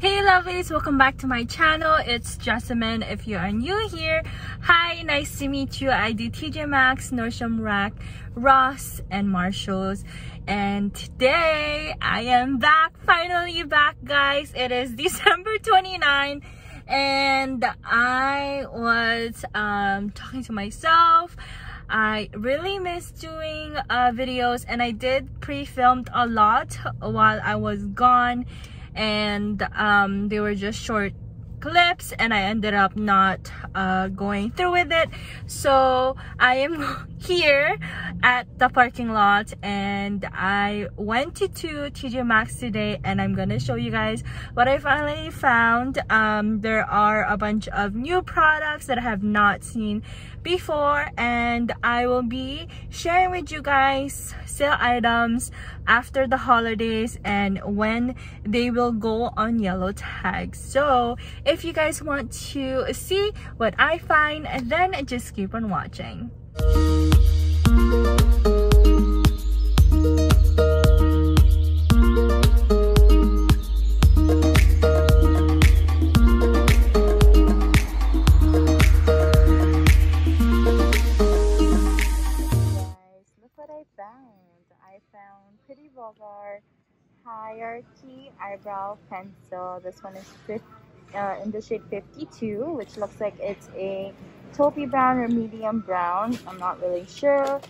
Hey lovelies, welcome back to my channel. It's Jeasamine. If you are new here, hi, nice to meet you. I do TJ Maxx, Nordstrom Rack, Ross, and Marshalls. And today, I am back, finally back guys. It is December 29 and I was um, talking to myself. I really miss doing uh, videos and I did pre-filmed a lot while I was gone and um, they were just short clips and I ended up not uh, going through with it. So I am here at the parking lot and I went to, to TJ Maxx today and I'm gonna show you guys what I finally found. Um, there are a bunch of new products that I have not seen before and I will be sharing with you guys sale items after the holidays and when they will go on yellow tags. So if you guys want to see what I find then just keep on watching hierarchy eyebrow pencil. This one is uh, in the shade 52 which looks like it's a taupey brown or medium brown. I'm not really sure.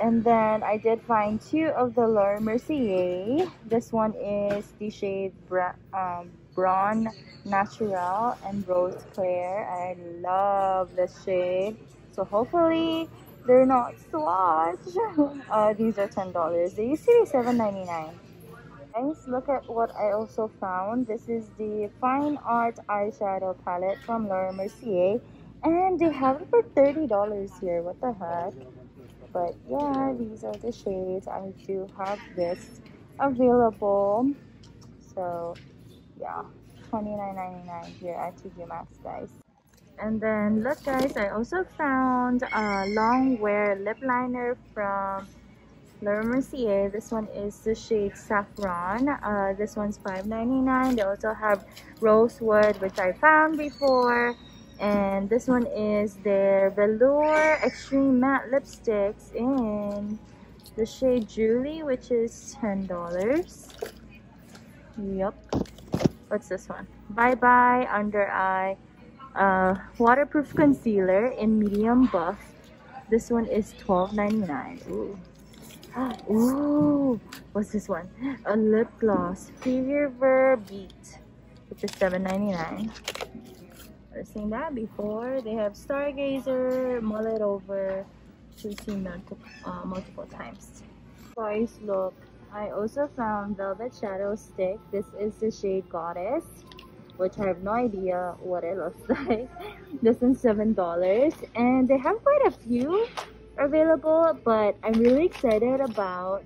And then i did find two of the Laura mercier. This one is the shade Bra um, natural and rose clair i love this shade. So hopefully they're not swatch uh, these are ten dollars. They used to be seven ninety nine guys look at what i also found. This is the fine art eyeshadow palette from laura mercier. And they have it for 30 dollars here. What the heck? But yeah these are the shades. I do have this available. So yeah 29.99 here at TJ Maxx guys. And then look guys i also found a long wear lip liner from Laura Mercier. This one is the shade Saffron. Uh, this one's $5.99. They also have Rosewood, which I found before. And this one is their Velour Extreme Matte Lipsticks in the shade Julie, which is $10. Yup. What's this one? Bye Bye Under Eye uh, Waterproof Concealer in Medium Buff. This one is $12.99. Ooh. What's this one? A lip gloss, Fever Beat, which is $7.99. I've seen that before. They have Stargazer, Mull It Over, seen that uh, multiple times. Guys, look, I also found Velvet Shadow Stick. This is the shade Goddess, which I have no idea what it looks like. this is $7, and they have quite a few available but i'm really excited about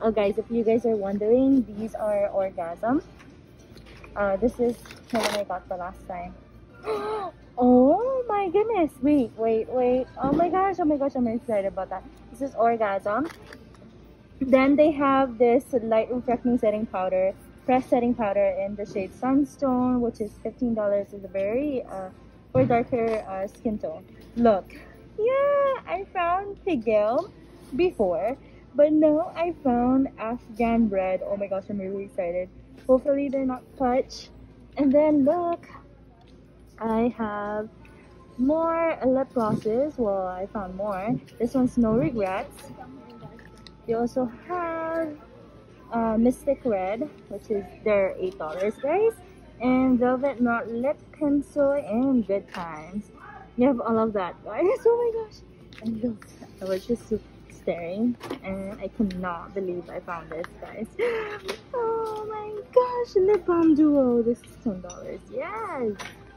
oh guys if you guys are wondering these are orgasm. Uh this is the one i got the last time. Oh my goodness. Wait wait wait. Oh my gosh oh my gosh i'm excited about that. This is orgasm. Then they have this light reflecting setting powder press setting powder in the shade sunstone which is 15 dollars is a very uh for darker uh, skin tone. Look yeah, I found pigel before, but now I found Afghan bread. Oh my gosh, I'm really excited. Hopefully they're not touch. And then look, I have more lip glosses. Well, I found more. This one's No Regrets. They also have uh, Mystic Red, which is their $8, guys. And Velvet Matte Lip Pencil and Good Times you have all of that. Guys oh my gosh. And look i was just staring and i cannot believe i found this guys. Oh my gosh lip balm duo. This is ten dollars. Yes.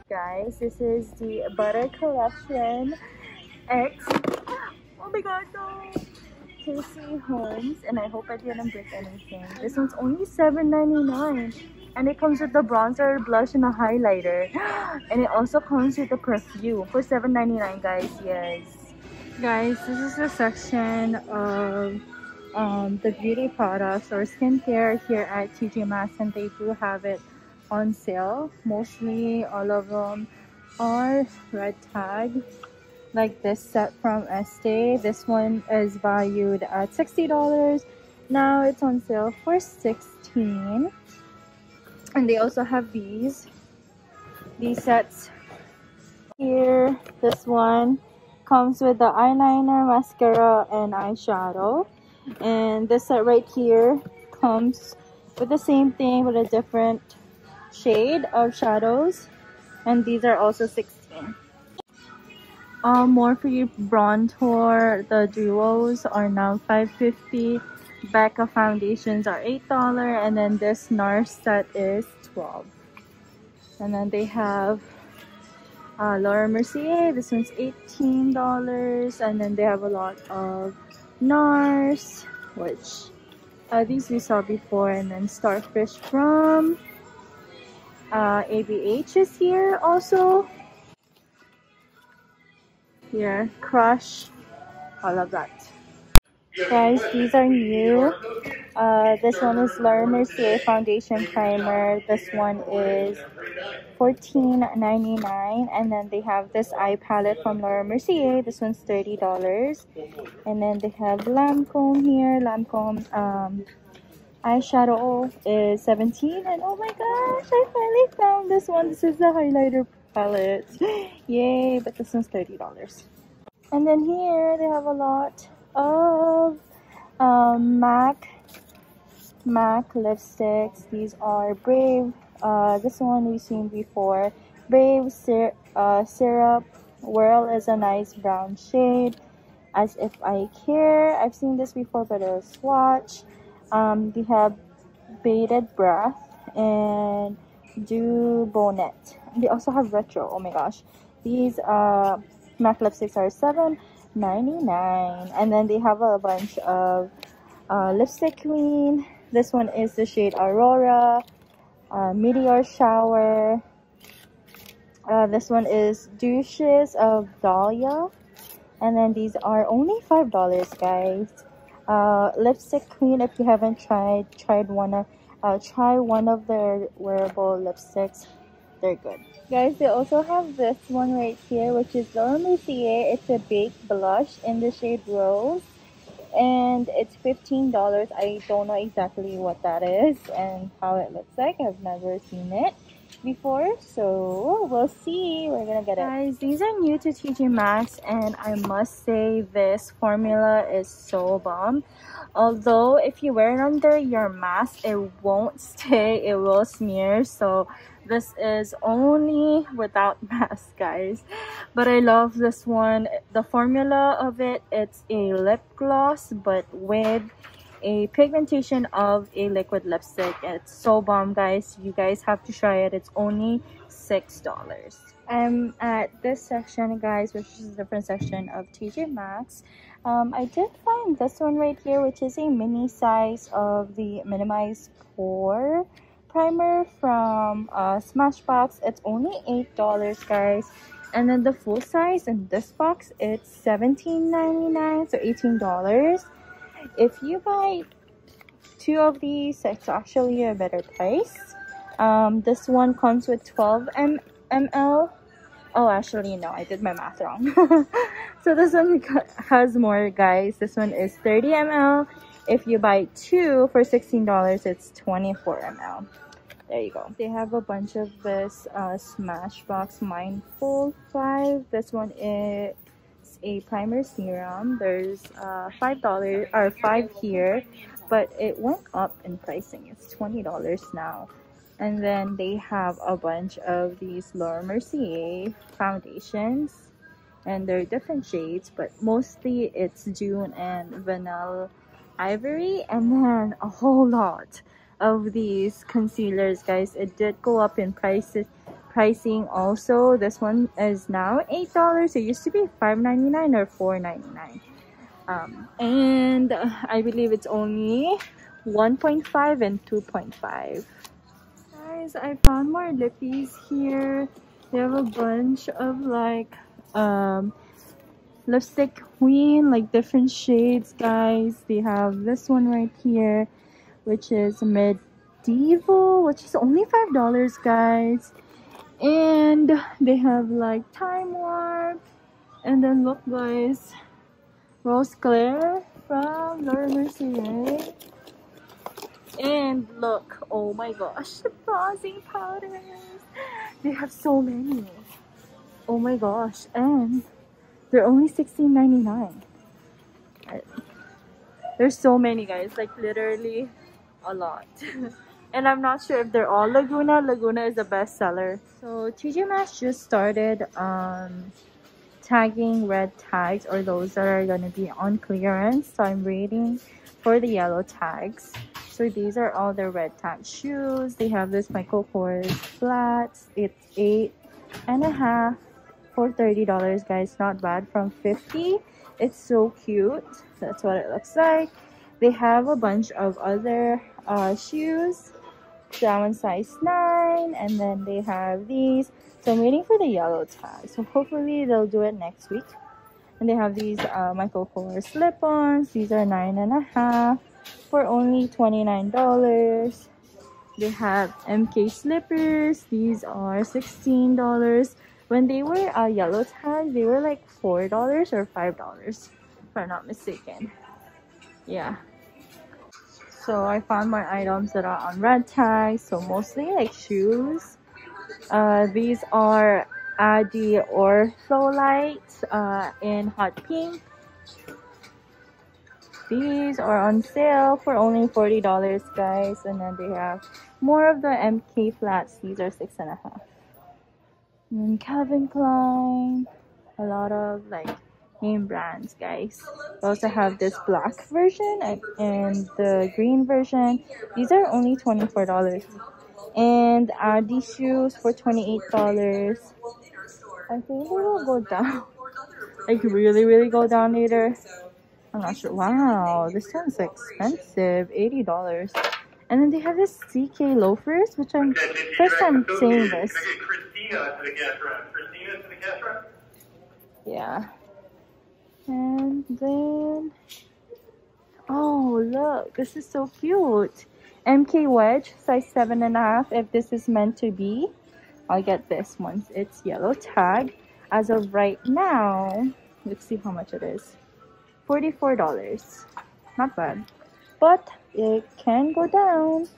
Guys this is the butter collection x. Oh my god no. Casey Holmes and I hope I didn't break anything. This one's only $7.99 and it comes with the bronzer blush and a highlighter and it also comes with the perfume for 7.99 guys yes guys this is the section of um, the beauty products or skincare here at TJ Maxx and they do have it on sale. Mostly all of them are red tag. Like this set from Estee. This one is valued at $60. Now it's on sale for 16 And they also have these. These sets here. This one comes with the eyeliner, mascara, and eyeshadow. And this set right here comes with the same thing with a different shade of shadows and these are also 16 um more for you bronzer the duos are now 550 becca foundations are eight dollar and then this nars set is 12 and then they have uh, Laura Mercier this one's 18 dollars and then they have a lot of NARS which uh, these we saw before and then Starfish from uh, ABH is here also. Here, Crush, all of that. Guys, these are new. Uh, this one is Laura Mercier Foundation Primer. This one is $14.99 and then they have this eye palette from Laura Mercier. This one's $30. And then they have Lancome here. Lancome um, eyeshadow is 17 and oh my gosh i finally found this one this is the highlighter palette yay but this one's 30 dollars and then here they have a lot of um, mac mac lipsticks these are brave uh, this one we've seen before brave uh, syrup whirl is a nice brown shade as if i care i've seen this before but a swatch um, we have Bated Breath and Do Bonnet. They also have Retro. Oh my gosh. These uh, MAC lipsticks are seven ninety nine, And then they have a bunch of uh, Lipstick Queen. This one is the shade Aurora. Uh, Meteor Shower. Uh, this one is Douches of Dahlia. And then these are only $5, guys uh, lipstick queen if you haven't tried tried one of uh, try one of their wearable lipsticks they're good. Guys they also have this one right here which is Laura Mercier it's a baked blush in the shade rose and it's $15 I don't know exactly what that is and how it looks like. I've never seen it before so we'll see. We're gonna get it. Guys these are new to TJ Maxx and I must say this formula is so bomb. Although if you wear it under your mask it won't stay. It will smear so this is only without mask guys. But I love this one. The formula of it it's a lip gloss but with a pigmentation of a liquid lipstick. It's so bomb guys. You guys have to try it. It's only six dollars. I'm at this section guys which is a different section of tj maxx. Um, i did find this one right here which is a mini size of the minimize pore primer from uh, smashbox it's only eight dollars guys. And then the full size in this box it's 17.99 so 18 dollars. If you buy two of these it's actually a better price. Um, this one comes with 12 m ml oh actually no i did my math wrong. So this one has more guys. This one is 30 ml if you buy two for 16 dollars it's 24 ml there you go they have a bunch of this uh, smashbox mindful 5 this one is a primer serum. There's uh, $5 or 5 here, but it went up in pricing. It's $20 now. And then they have a bunch of these Laura Mercier foundations. And they're different shades, but mostly it's June and Vanilla Ivory. And then a whole lot of these concealers, guys. It did go up in prices pricing also this one is now eight dollars it used to be five ninety nine or four ninety nine um, and i believe it's only 1.5 and 2.5 guys i found more lippies here they have a bunch of like um lipstick queen like different shades guys they have this one right here which is medieval which is only $5, guys. And they have like Time Warp. And then look, guys. Rose Claire from Laura Mercier. And look, oh my gosh, the bronzing powders. They have so many. Oh my gosh, and they're only $16.99. There's so many guys, like literally a lot. and I'm not sure if they're all Laguna. Laguna is the best seller. So TJ Maxx just started um, tagging red tags or those that are going to be on clearance. So I'm waiting for the yellow tags. So these are all the red tag shoes. They have this Michael Kors flats. It's eight and a half for $30 guys. Not bad from 50 It's so cute. That's what it looks like. They have a bunch of other uh, shoes. That size 9 and then they have these. So I'm waiting for the yellow tag. So hopefully they'll do it next week. And they have these uh, Michael Kors slip-ons. These are nine and a half for only $29. They have MK slippers. These are $16. When they were a uh, yellow tag, they were like $4 or $5, if I'm not mistaken. Yeah. So I found my items that are on red tags. So mostly like shoes. Uh, these are Adi Ortho Light uh, in hot pink. These are on sale for only $40 guys. And then they have more of the MK flats. These are six and a half. And Calvin Klein. A lot of like name brands guys. We also have this black version and the green version. These are only $24. And uh, these shoes for $28. I think they will go down. like really, really go down later. I'm not sure. Wow, this one's expensive. $80. And then they have this CK loafers, which I'm first time seeing this. Yeah. And then, oh look, this is so cute. MK wedge, size seven and a half. If this is meant to be, I'll get this once it's yellow tag. As of right now, let's see how much it is. $44. Not bad. But it can go down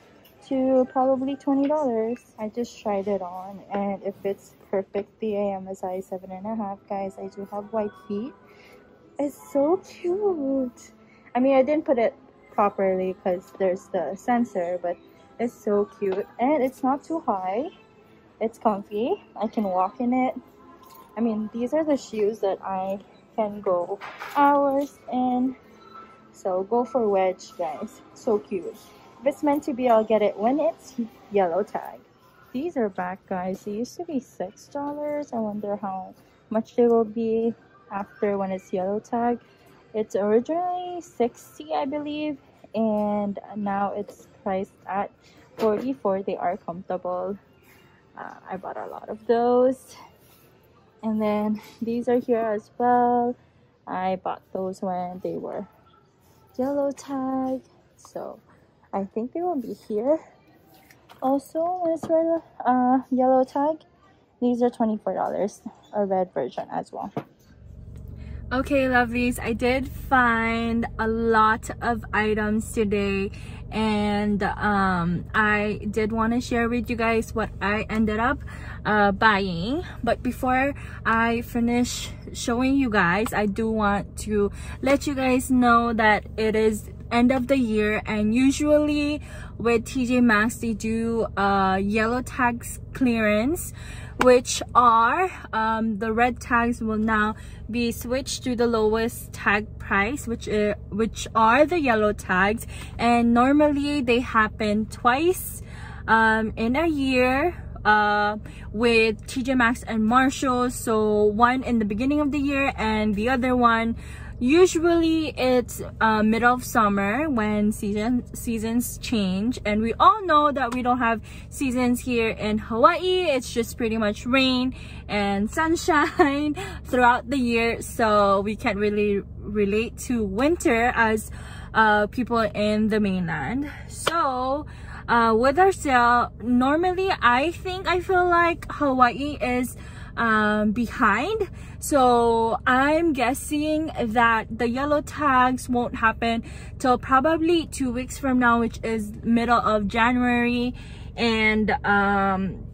to probably $20. I just tried it on and it fits perfectly. I am a size seven and a half, guys. I do have white feet. It's so cute. I mean, I didn't put it properly because there's the sensor, but it's so cute and it's not too high. It's comfy. I can walk in it. I mean, these are the shoes that I can go hours in. So go for wedge, guys. So cute. If it's meant to be, I'll get it when it's yellow tag. These are back, guys. They used to be $6. I wonder how much they will be after when it's yellow tag. It's originally 60 I believe, and now it's priced at 44 They are comfortable. Uh, I bought a lot of those and then these are here as well i bought those when they were yellow tag so i think they will be here. Also it's red uh, yellow tag these are 24 dollars a red version as well. Okay lovelies i did find a lot of items today and um, I did want to share with you guys what I ended up uh, buying. But before I finish showing you guys I do want to let you guys know that it is end of the year and usually with TJ Maxx they do uh, yellow tags clearance which are um, the red tags will now be switched to the lowest tag price which uh, which are the yellow tags. And normally they happen twice um, in a year uh, with TJ Maxx and Marshalls. So one in the beginning of the year and the other one usually it's uh, middle of summer when season seasons change and we all know that we don't have seasons here in Hawaii it's just pretty much rain and sunshine throughout the year so we can't really relate to winter as uh, people in the mainland so uh, with our sale. Normally, I think I feel like Hawaii is um, behind. So I'm guessing that the yellow tags won't happen till probably two weeks from now, which is middle of January. And um,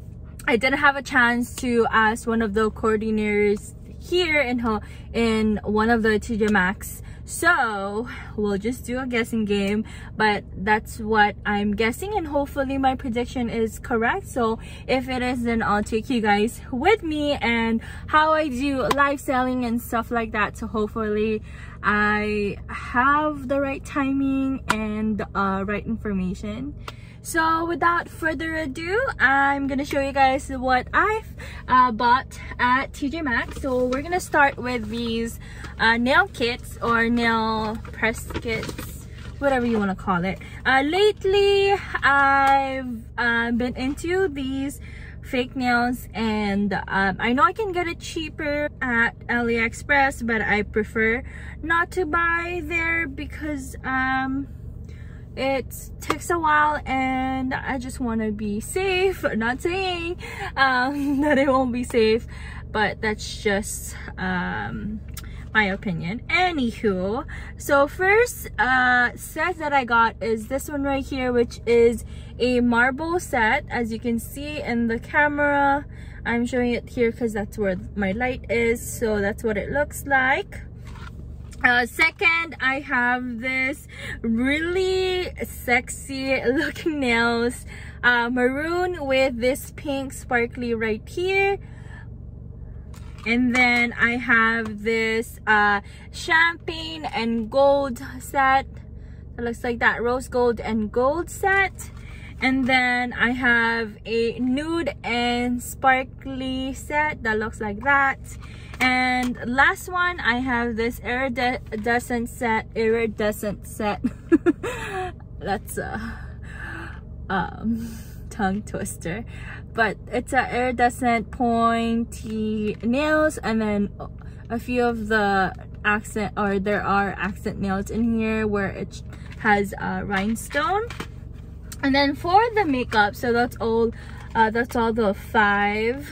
I didn't have a chance to ask one of the coordinators here in, in one of the TJ Maxx so we'll just do a guessing game but that's what i'm guessing and hopefully my prediction is correct. So if it is then i'll take you guys with me and how i do live selling and stuff like that. So hopefully i have the right timing and uh, right information so without further ado i'm gonna show you guys what i've uh, bought at tj maxx. So we're gonna start with these uh, nail kits or nail press kits whatever you want to call it. Uh, lately i've uh, been into these fake nails and um, I know I can get it cheaper at AliExpress but I prefer not to buy there because um, it takes a while and I just want to be safe. Not saying um, that it won't be safe but that's just um, my opinion. Anywho so first uh, set that I got is this one right here which is a marble set as you can see in the camera. I'm showing it here because that's where my light is so that's what it looks like uh, second i have this really sexy looking nails. Uh, maroon with this pink sparkly right here. And then i have this uh, champagne and gold set. It looks like that rose gold and gold set. And then i have a nude and sparkly set that looks like that and last one i have this iridescent set iridescent set. That's a um tongue twister. But it's a iridescent pointy nails and then a few of the accent or there are accent nails in here where it has a rhinestone. And then for the makeup so that's all uh, that's all the five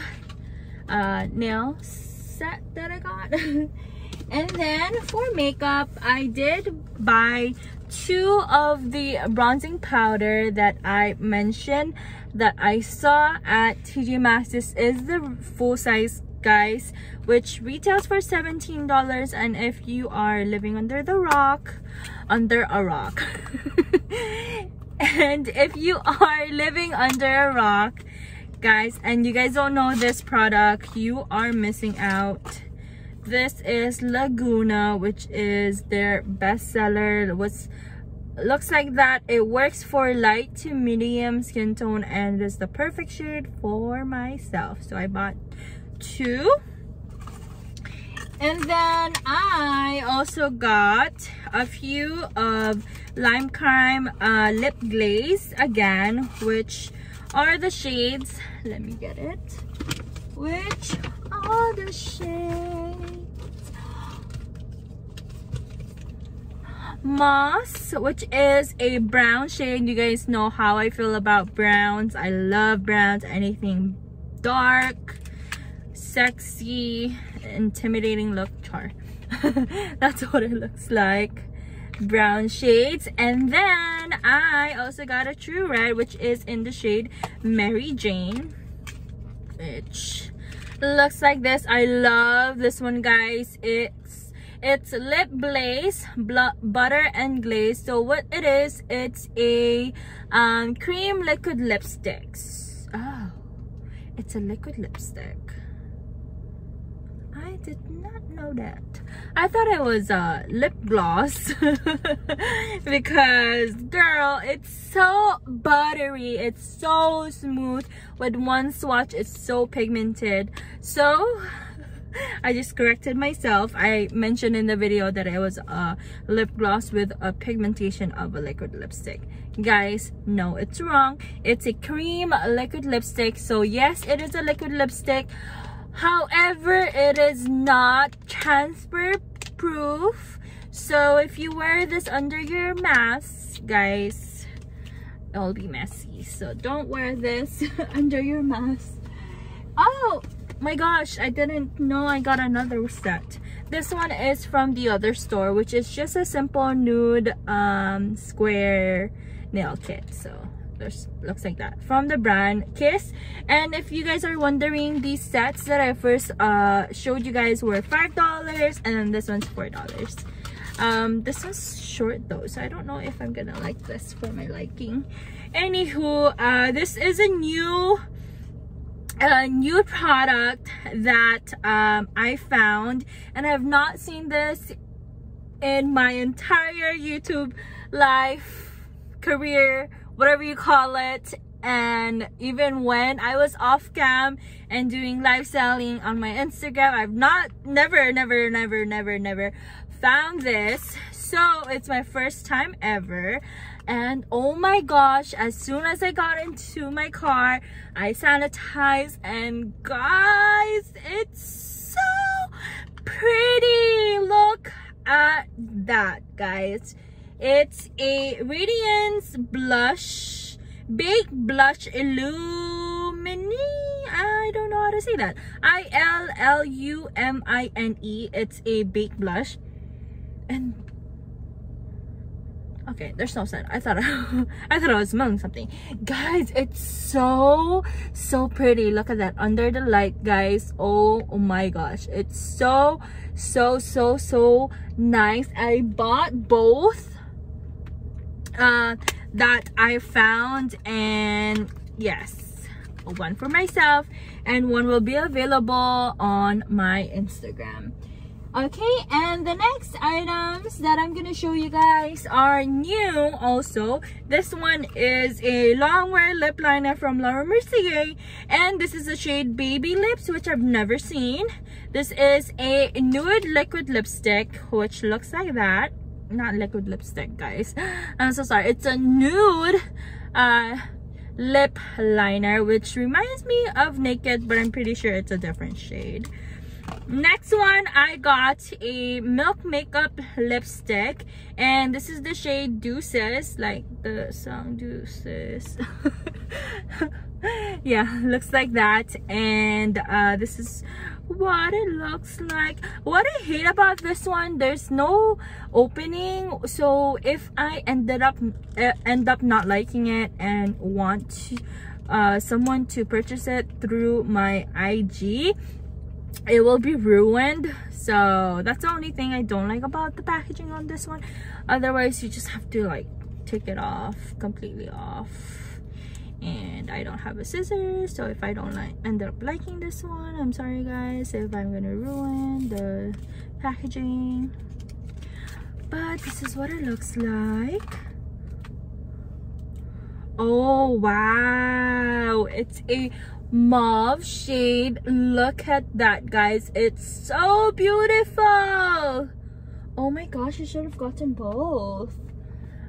uh, nails set that I got. and then for makeup, I did buy two of the bronzing powder that I mentioned that I saw at TJ Maxx. This is the full size guys which retails for $17 and if you are living under the rock under a rock and if you are living under a rock guys and you guys don't know this product. You are missing out. This is laguna which is their bestseller. What's looks like that. It works for light to medium skin tone and is the perfect shade for myself. So i bought two. And then i also got a few of lime crime uh, lip glaze again which are the shades. Let me get it. Which are the shades? Moss which is a brown shade. You guys know how i feel about browns. I love browns. Anything dark sexy intimidating look. Char. That's what it looks like brown shades. And then i also got a true red which is in the shade mary jane which looks like this. I love this one guys. It's it's lip blaze butter and glaze. So what it is it's a um, cream liquid lipsticks. Oh it's a liquid lipstick did not know that. I thought it was a lip gloss because girl, it's so buttery. It's so smooth. With one swatch, it's so pigmented. So I just corrected myself. I mentioned in the video that it was a lip gloss with a pigmentation of a liquid lipstick. Guys, no, it's wrong. It's a cream liquid lipstick. So yes, it is a liquid lipstick however it is not transfer proof so if you wear this under your mask guys it'll be messy. So don't wear this under your mask. Oh my gosh i didn't know i got another set. This one is from the other store which is just a simple nude um square nail kit so there's looks like that from the brand kiss. And if you guys are wondering these sets that i first uh showed you guys were five dollars and then this one's four dollars. Um this one's short though so i don't know if i'm gonna like this for my liking. Anywho uh this is a new a new product that um i found and i have not seen this in my entire youtube life career whatever you call it. And even when I was off cam and doing live selling on my Instagram I've not never never never never never found this. So it's my first time ever. And oh my gosh as soon as I got into my car I sanitized. And guys it's so pretty. Look at that guys it's a Radiance Blush Baked Blush Illumine. I don't know how to say that. I-L-L-U-M-I-N-E. It's a baked blush. And okay there's no scent i thought i thought i was smelling something guys it's so so pretty look at that under the light guys oh, oh my gosh it's so so so so nice i bought both uh, that I found and yes one for myself and one will be available on my Instagram. Okay and the next items that I'm gonna show you guys are new also. This one is a long wear lip liner from Laura Mercier and this is the shade baby lips which I've never seen. This is a nude liquid lipstick which looks like that not liquid lipstick guys. I'm so sorry. It's a nude uh lip liner which reminds me of naked but i'm pretty sure it's a different shade. Next one i got a milk makeup lipstick and this is the shade deuces like the song deuces. Yeah looks like that and uh this is what it looks like. What i hate about this one there's no opening. So if i ended up uh, end up not liking it and want uh, someone to purchase it through my ig it will be ruined. So that's the only thing i don't like about the packaging on this one. Otherwise you just have to like take it off completely off and I don't have a scissors so if I don't like end up liking this one I'm sorry guys if I'm gonna ruin the packaging. But this is what it looks like. Oh wow it's a mauve shade. Look at that guys it's so beautiful. Oh my gosh I should have gotten both.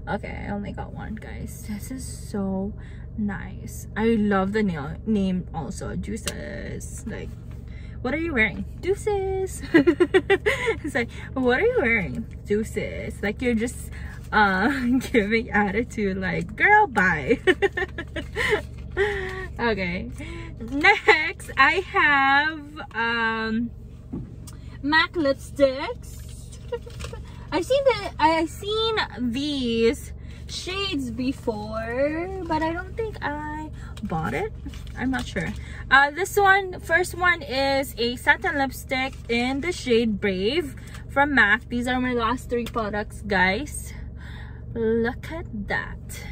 Okay I only got one guys this is so nice. I love the nail name also Deuces. Like what are you wearing? Deuces it's like what are you wearing? Deuces like you're just uh giving attitude like girl bye. Okay. Next i have um mac lipsticks. I've seen the i've seen these shades before but i don't think i bought it. I'm not sure. Uh this one first one is a satin lipstick in the shade brave from mac. These are my last three products guys. Look at that.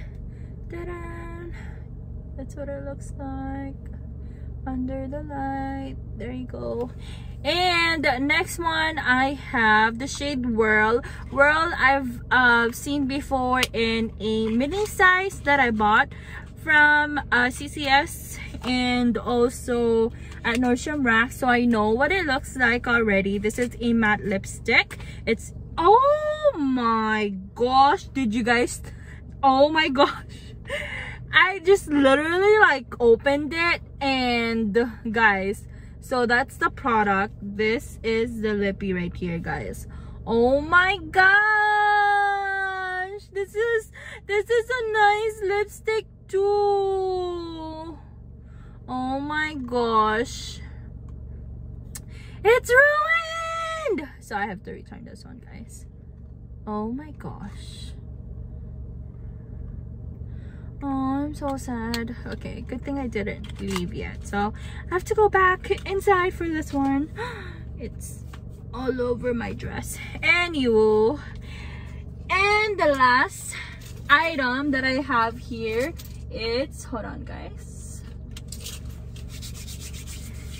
That's what it looks like under the light. There you go and next one i have the shade whirl whirl i've uh, seen before in a mini size that i bought from uh, ccs and also at nordstrom rack so i know what it looks like already. This is a matte lipstick. It's oh my gosh did you guys oh my gosh. I just literally like opened it and guys so that's the product this is the lippy right here guys oh my gosh This is this is a nice lipstick too. Oh my gosh. It's ruined! So I have to return this one, guys. Oh my gosh. Oh, I'm so sad. Okay, good thing I didn't leave yet. So I have to go back inside for this one. It's all over my dress. Anywho, and the last item that I have here, it's, hold on guys.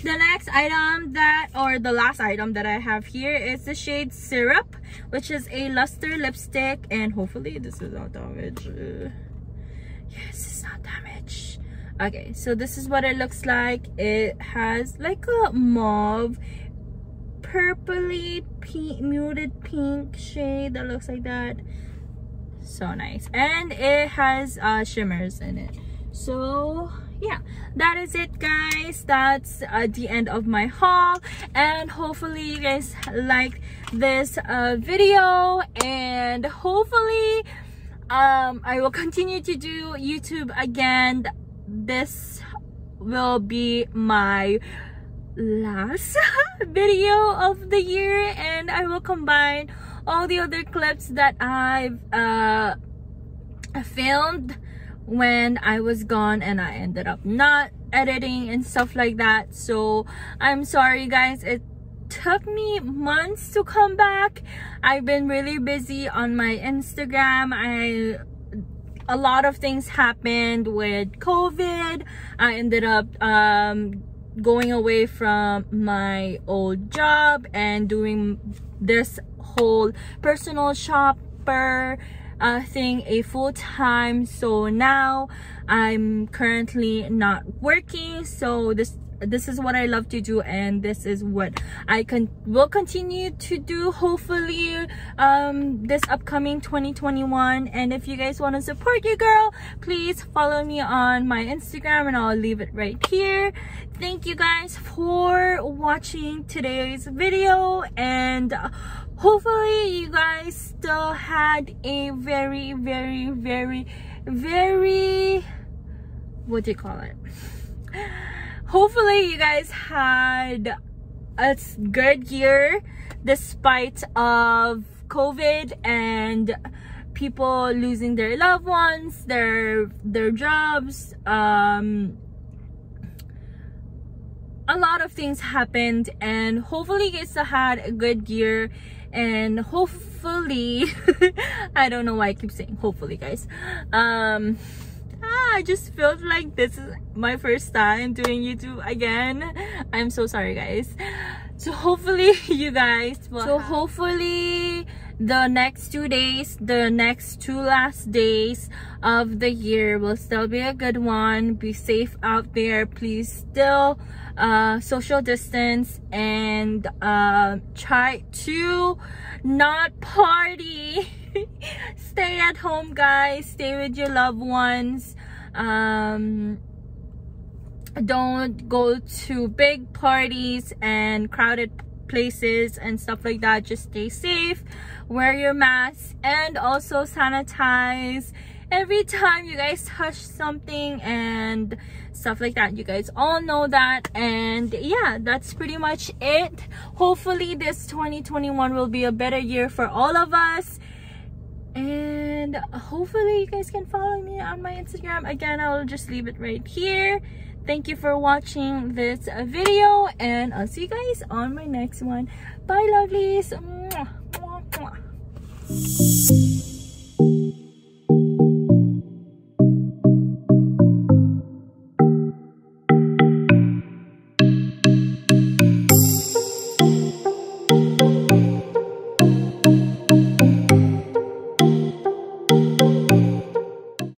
The next item that, or the last item that I have here is the shade Syrup, which is a luster lipstick. And hopefully this is not damaged. Yes, it's not damaged. Okay, so this is what it looks like. It has like a mauve purpley pink muted pink shade that looks like that. So nice. And it has uh shimmers in it. So yeah that is it guys. That's uh, the end of my haul. And hopefully you guys liked this uh, video. And hopefully um i will continue to do youtube again. This will be my last video of the year and I will combine all the other clips that I've uh, filmed when I was gone and I ended up not editing and stuff like that. So I'm sorry guys. It took me months to come back. I've been really busy on my Instagram. I a lot of things happened with COVID. I ended up um, going away from my old job and doing this whole personal shopper uh, thing a full time so now I'm currently not working. So this this is what I love to do and this is what I can will continue to do hopefully um this upcoming 2021 and if you guys want to support your girl please follow me on my Instagram and I'll leave it right here. Thank you guys for watching today's video and hopefully you guys still had a very very very very what do you call it hopefully you guys had a good year despite of covid and people losing their loved ones their their jobs um a lot of things happened and hopefully you guys had a good year and hopefully i don't know why i keep saying hopefully guys um I just felt like this is my first time doing YouTube again. I'm so sorry guys. So hopefully you guys will So hopefully the next two days, the next two last days of the year will still be a good one. Be safe out there. Please still uh, social distance and uh, try to not party. stay at home guys stay with your loved ones um don't go to big parties and crowded places and stuff like that. Just stay safe wear your mask and also sanitize every time you guys touch something and stuff like that. You guys all know that. And yeah that's pretty much it. Hopefully this 2021 will be a better year for all of us and hopefully you guys can follow me on my instagram. Again i will just leave it right here. Thank you for watching this video and i'll see you guys on my next one. Bye lovelies. Mwah, mwah, mwah.